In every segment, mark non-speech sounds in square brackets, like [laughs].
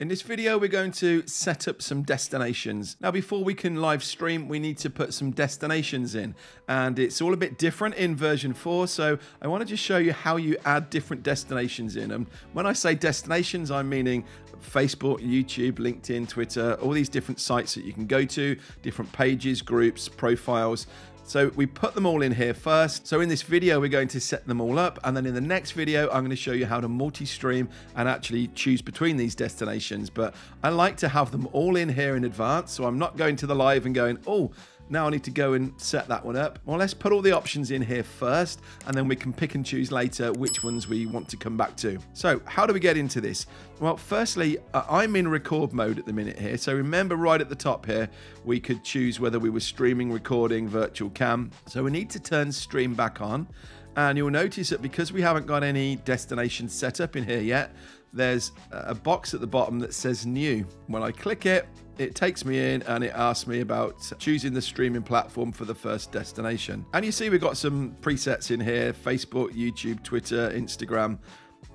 In this video, we're going to set up some destinations. Now, before we can live stream, we need to put some destinations in. And it's all a bit different in version 4, so I want to just show you how you add different destinations in. And when I say destinations, I'm meaning Facebook, YouTube, LinkedIn, Twitter, all these different sites that you can go to, different pages, groups, profiles. So we put them all in here first. So in this video, we're going to set them all up. And then in the next video, I'm going to show you how to multi-stream and actually choose between these destinations. But I like to have them all in here in advance. So I'm not going to the live and going, oh, now I need to go and set that one up. Well, let's put all the options in here first, and then we can pick and choose later which ones we want to come back to. So how do we get into this? Well, firstly, uh, I'm in record mode at the minute here. So remember right at the top here, we could choose whether we were streaming, recording, virtual cam. So we need to turn stream back on. And you'll notice that because we haven't got any destination set up in here yet, there's a box at the bottom that says new. When I click it, it takes me in and it asks me about choosing the streaming platform for the first destination. And you see we've got some presets in here, Facebook, YouTube, Twitter, Instagram,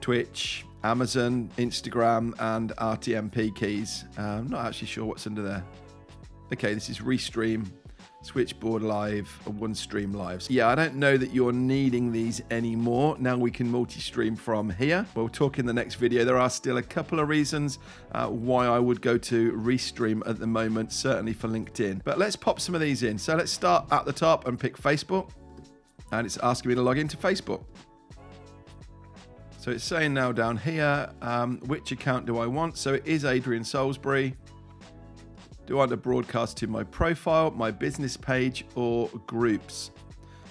Twitch, Amazon, Instagram, and RTMP keys. Uh, I'm not actually sure what's under there. Okay, this is Restream, Switchboard Live, One Stream Live. So yeah, I don't know that you're needing these anymore. Now we can multi-stream from here. We'll talk in the next video. There are still a couple of reasons uh, why I would go to Restream at the moment, certainly for LinkedIn. But let's pop some of these in. So let's start at the top and pick Facebook. And it's asking me to log into Facebook. So it's saying now down here, um, which account do I want? So it is Adrian Salisbury. Do I want to broadcast to my profile, my business page, or groups?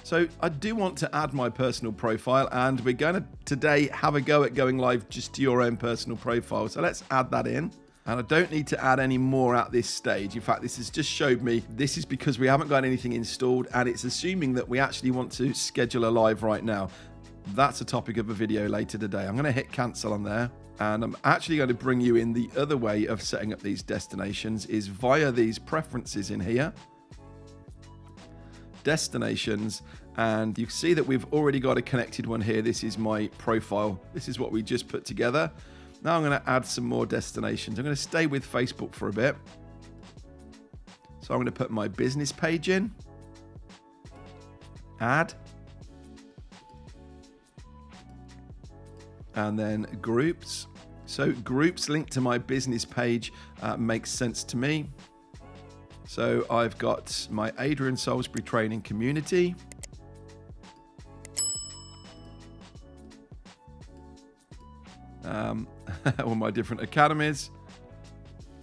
So I do want to add my personal profile, and we're going to today have a go at going live just to your own personal profile. So let's add that in. And I don't need to add any more at this stage. In fact, this has just showed me this is because we haven't got anything installed and it's assuming that we actually want to schedule a live right now. That's a topic of a video later today. I'm going to hit cancel on there. And I'm actually going to bring you in the other way of setting up these destinations is via these preferences in here. Destinations. And you see that we've already got a connected one here. This is my profile. This is what we just put together. Now I'm going to add some more destinations. I'm going to stay with Facebook for a bit. So I'm going to put my business page in. Add. And then groups. So groups linked to my business page uh, makes sense to me. So I've got my Adrian Salisbury training community. Um, [laughs] all my different academies.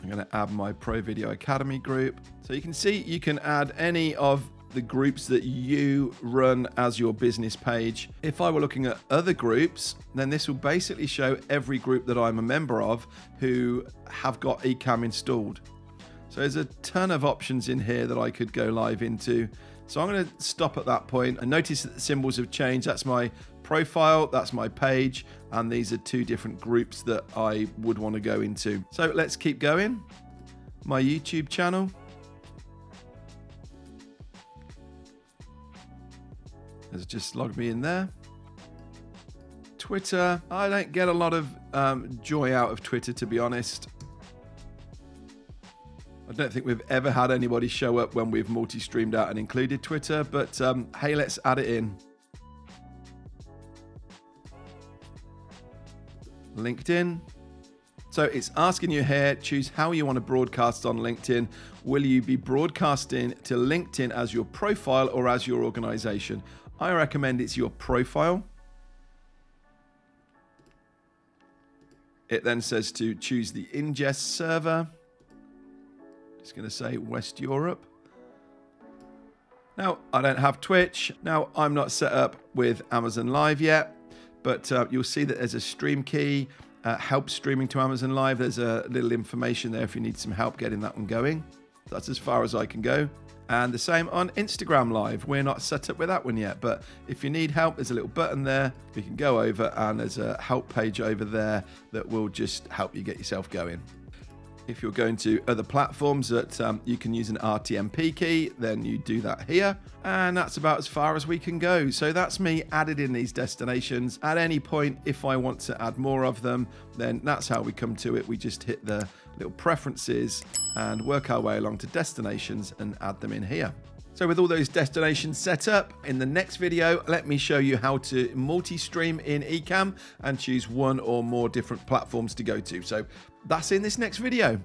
I'm going to add my Pro Video Academy group. So you can see you can add any of the groups that you run as your business page. If I were looking at other groups, then this will basically show every group that I'm a member of who have got Ecamm installed. So there's a ton of options in here that I could go live into. So I'm going to stop at that point and notice that the symbols have changed. That's my profile, that's my page, and these are two different groups that I would want to go into. So let's keep going. My YouTube channel. Just logged me in there. Twitter. I don't get a lot of um, joy out of Twitter, to be honest. I don't think we've ever had anybody show up when we've multi-streamed out and included Twitter, but um, hey, let's add it in. LinkedIn. So it's asking you here, choose how you want to broadcast on LinkedIn. Will you be broadcasting to LinkedIn as your profile or as your organization? I recommend it's your profile. It then says to choose the ingest server. Just going to say West Europe. Now, I don't have Twitch. Now, I'm not set up with Amazon Live yet, but uh, you'll see that there's a stream key, uh, help streaming to Amazon Live. There's a little information there if you need some help getting that one going. That's as far as I can go. And the same on Instagram Live. We're not set up with that one yet, but if you need help, there's a little button there. We can go over, and there's a help page over there that will just help you get yourself going. If you're going to other platforms that um, you can use an RTMP key, then you do that here. And that's about as far as we can go. So that's me added in these destinations. At any point, if I want to add more of them, then that's how we come to it. We just hit the little preferences and work our way along to destinations and add them in here. So with all those destinations set up, in the next video, let me show you how to multi-stream in Ecamm and choose one or more different platforms to go to. So that's in this next video.